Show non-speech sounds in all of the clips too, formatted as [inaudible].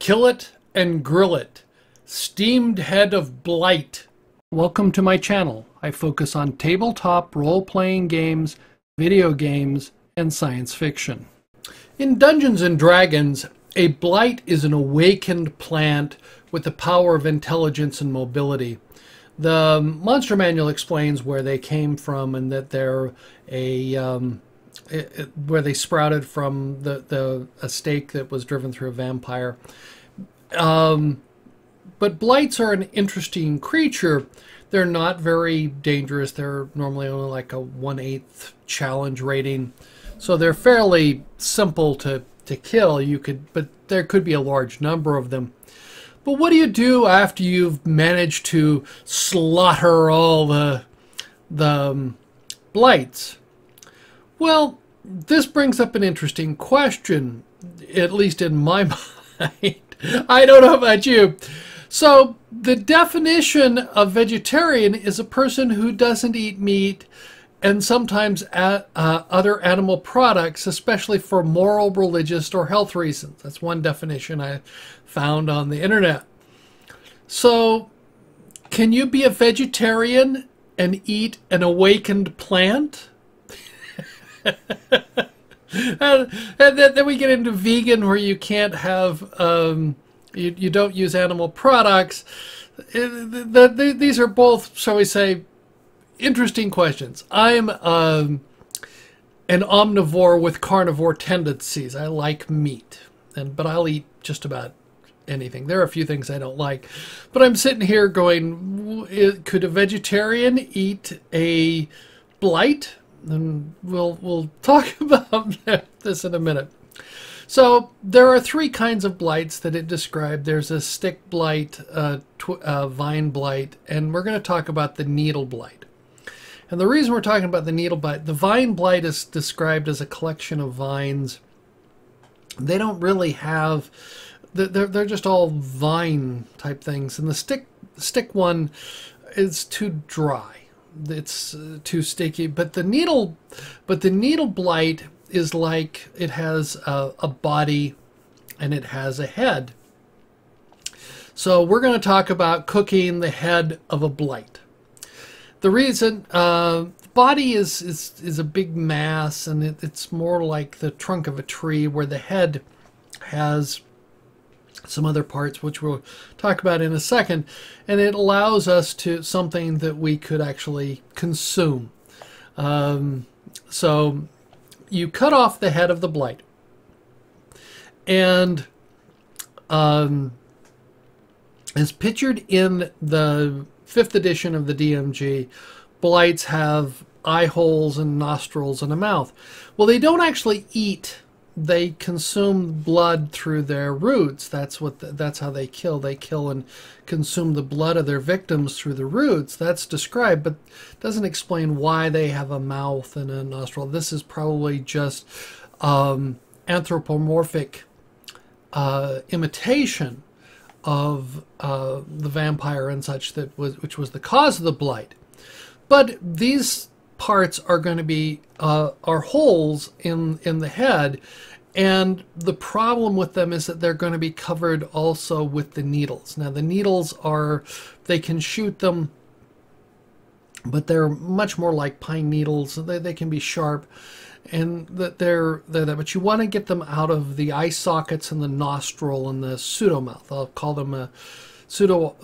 Kill it and grill it. Steamed head of blight. Welcome to my channel. I focus on tabletop role-playing games, video games, and science fiction. In Dungeons and Dragons, a blight is an awakened plant with the power of intelligence and mobility. The monster manual explains where they came from and that they're a um, it, it, where they sprouted from the, the a stake that was driven through a vampire. Um, but blights are an interesting creature. They're not very dangerous. They're normally only like a one eighth challenge rating, so they're fairly simple to to kill. You could, but there could be a large number of them. But what do you do after you've managed to slaughter all the the um, blights? Well, this brings up an interesting question, at least in my [laughs] mind. I don't know about you. So, the definition of vegetarian is a person who doesn't eat meat and sometimes uh, other animal products, especially for moral, religious, or health reasons. That's one definition I found on the internet. So, can you be a vegetarian and eat an awakened plant? And, [laughs] and then, then, we get into vegan where you can't have um, you, you don't use animal products. The, the, the, these are both shall we say interesting questions. I'm um, an omnivore with carnivore tendencies. I like meat and but i'll eat just about anything. There are a few things i don't like but i'm sitting here going could a vegetarian eat a blight and we'll we'll [laughs] talk about this in a minute. So there are three kinds of blights that it described. There's a stick blight, a vine blight, and we're going to talk about the needle blight. And the reason we're talking about the needle blight, the vine blight is described as a collection of vines. They don't really have, they're, they're just all vine type things. And the stick, stick one is too dry it's uh, too sticky. But the needle, but the needle blight is like it has a, a body and it has a head. So we're going to talk about cooking the head of a blight. The reason uh, body is, is is a big mass and it, it's more like the trunk of a tree where the head has some other parts which we'll talk about in a second and it allows us to something that we could actually consume. Um, so you cut off the head of the blight and um, as pictured in the fifth edition of the DMG blights have eye holes and nostrils and a mouth. Well they don't actually eat they consume blood through their roots. That's what the, that's how they kill. They kill and consume the blood of their victims through the roots. That's described, but doesn't explain why they have a mouth and a nostril. This is probably just um, anthropomorphic uh, imitation of uh, the vampire and such that was which was the cause of the blight. But these parts are going to be uh, are holes in in the head. And the problem with them is that they're going to be covered also with the needles. Now the needles are they can shoot them but they're much more like pine needles. They, they can be sharp and that they're, they're that but you want to get them out of the eye sockets and the nostril and the pseudomouth i'll call them a pseudo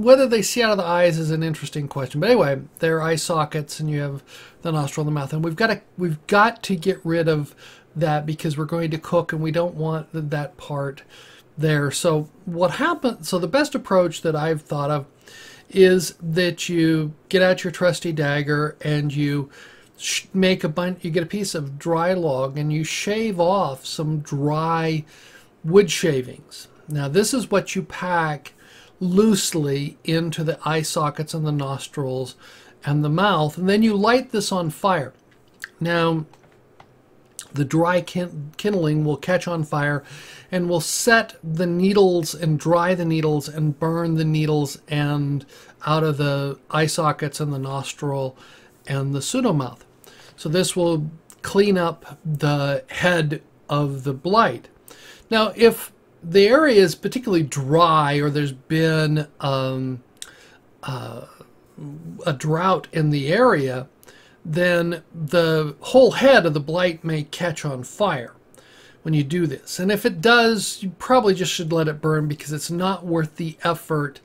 whether they see out of the eyes is an interesting question. But anyway they're eye sockets and you have the nostril and the mouth. And we've got to we've got to get rid of that because we're going to cook and we don't want that part there. So what happens so the best approach that i've thought of is that you get out your trusty dagger and you make a bunch you get a piece of dry log and you shave off some dry wood shavings. Now this is what you pack loosely into the eye sockets and the nostrils and the mouth, and then you light this on fire. Now, the dry kindling will catch on fire and will set the needles and dry the needles and burn the needles and out of the eye sockets and the nostril and the pseudomouth. So this will clean up the head of the blight. Now, if the area is particularly dry or there's been um, uh, a drought in the area, then the whole head of the blight may catch on fire when you do this. And if it does, you probably just should let it burn because it's not worth the effort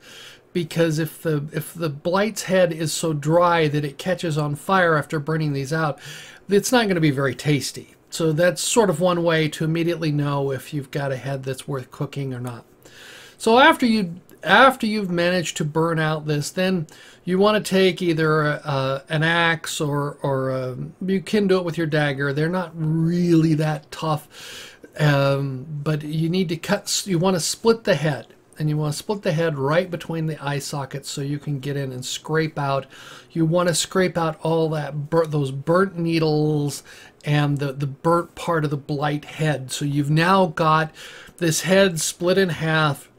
because if the if the blight's head is so dry that it catches on fire after burning these out, it's not going to be very tasty. So that's sort of one way to immediately know if you've got a head that's worth cooking or not. So after you after you've managed to burn out this, then you want to take either uh, an axe or or uh, you can do it with your dagger. They're not really that tough, um, but you need to cut. You want to split the head and you want to split the head right between the eye sockets so you can get in and scrape out. You want to scrape out all that bur those burnt needles and the, the burnt part of the blight head. So you've now got this head split in half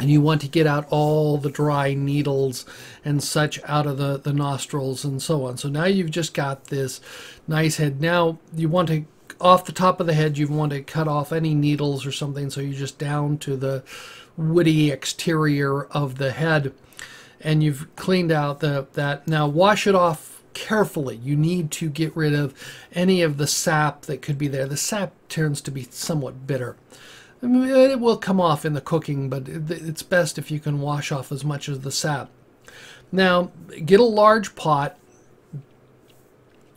and you want to get out all the dry needles and such out of the, the nostrils and so on. So now you've just got this nice head. Now you want to off the top of the head, you want to cut off any needles or something, so you're just down to the woody exterior of the head, and you've cleaned out the that. Now wash it off carefully. You need to get rid of any of the sap that could be there. The sap tends to be somewhat bitter. I mean, it will come off in the cooking, but it's best if you can wash off as much as the sap. Now, get a large pot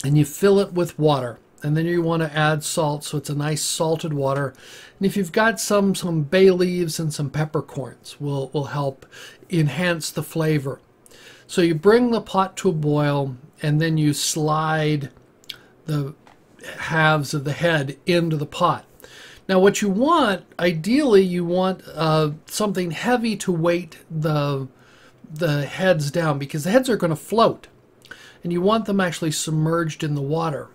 and you fill it with water and then you want to add salt so it's a nice salted water. And if you've got some some bay leaves and some peppercorns will will help enhance the flavor. So you bring the pot to a boil and then you slide the halves of the head into the pot. Now what you want ideally you want uh, something heavy to weight the the heads down because the heads are going to float and you want them actually submerged in the water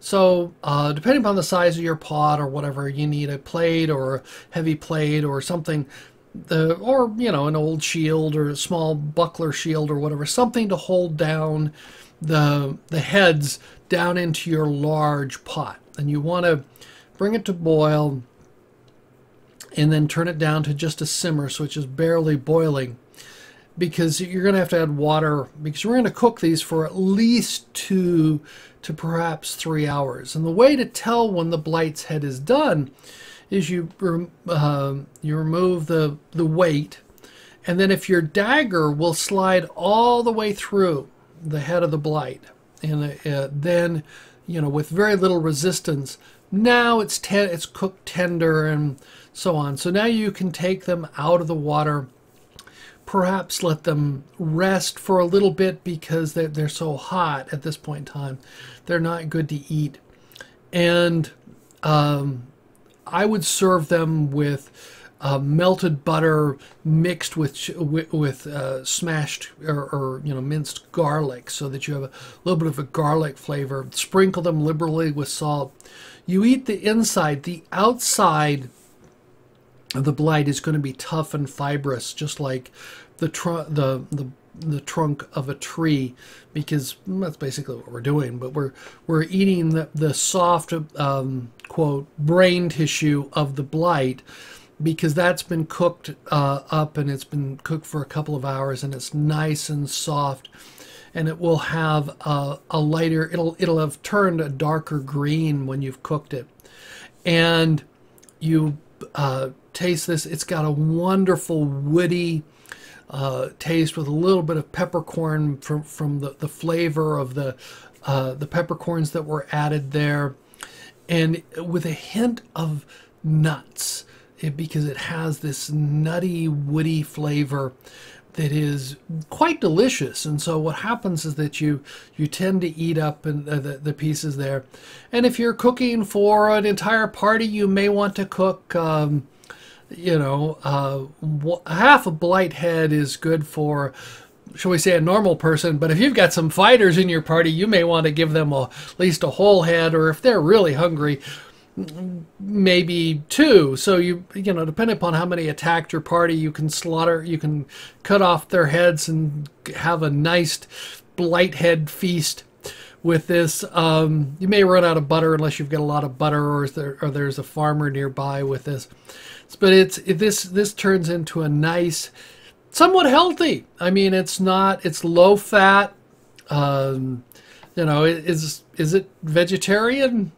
so, uh, depending upon the size of your pot or whatever, you need a plate or a heavy plate or something, the, or, you know, an old shield or a small buckler shield or whatever, something to hold down the, the heads down into your large pot. And you want to bring it to boil and then turn it down to just a simmer so it's just barely boiling because you're going to have to add water because we're going to cook these for at least two to perhaps three hours. And the way to tell when the blight's head is done is you uh, you remove the the weight, and then if your dagger will slide all the way through the head of the blight, and uh, then you know with very little resistance, now it's it's cooked tender and so on. So now you can take them out of the water perhaps let them rest for a little bit because they're, they're so hot at this point in time. They're not good to eat. And um, I would serve them with uh, melted butter mixed with with, with uh, smashed or, or, you know minced garlic, so that you have a little bit of a garlic flavor. Sprinkle them liberally with salt. You eat the inside. The outside the blight is going to be tough and fibrous, just like the trunk the the the trunk of a tree because that's basically what we're doing but we're we're eating the, the soft um, quote brain tissue of the blight because that's been cooked uh, up and it's been cooked for a couple of hours and it's nice and soft and it will have a, a lighter it'll it'll have turned a darker green when you've cooked it. And you uh, taste this. It's got a wonderful woody uh, taste with a little bit of peppercorn from, from the, the flavor of the, uh, the peppercorns that were added there. And with a hint of nuts it, because it has this nutty, woody flavor that is quite delicious. And so what happens is that you you tend to eat up in, uh, the, the pieces there. And if you're cooking for an entire party, you may want to cook. Um, you know, uh, half a blight head is good for, shall we say, a normal person. But if you've got some fighters in your party, you may want to give them a, at least a whole head, or if they're really hungry, maybe two. So you you know, depending upon how many attacked your party, you can slaughter, you can cut off their heads and have a nice blight head feast. with this. Um, you may run out of butter unless you've got a lot of butter, or, there, or there's a farmer nearby with this. But it's it, this this turns into a nice, somewhat healthy. I mean, it's not it's low fat. Um, you know, is is it vegetarian?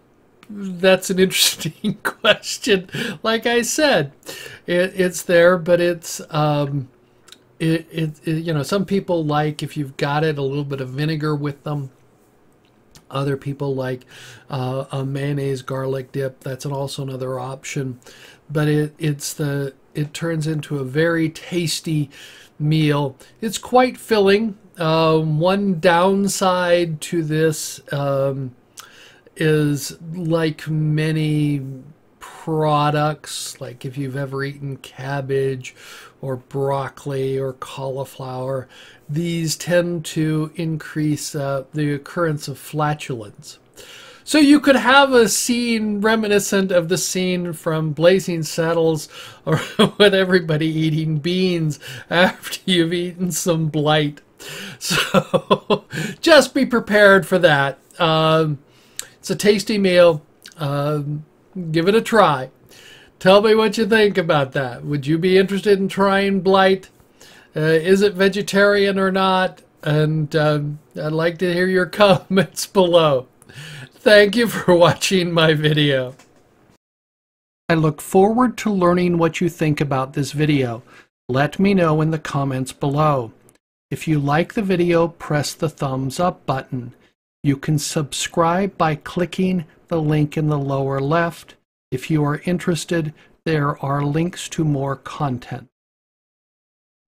That's an interesting [laughs] question. Like I said, it, it's there, but it's um, it, it, it, you know some people like if you've got it a little bit of vinegar with them. Other people like uh, a mayonnaise garlic dip. That's an, also another option. But it it's the it turns into a very tasty meal. It's quite filling. Uh, one downside to this um, is like many products like if you've ever eaten cabbage or broccoli or cauliflower, these tend to increase uh, the occurrence of flatulence. So you could have a scene reminiscent of the scene from Blazing Saddles or [laughs] with everybody eating beans after you've eaten some blight. [laughs] So just be prepared for that. Um, it's a tasty meal. Um, give it a try. Tell me what you think about that. Would you be interested in trying blight? Uh, is it vegetarian or not? And um, I'd like to hear your [laughs] comments below. Thank you for watching my video. I look forward to learning what you think about this video. Let me know in the comments below. If you like the video, press the thumbs up button. You can subscribe by clicking the link in the lower left if you are interested, there are links to more content.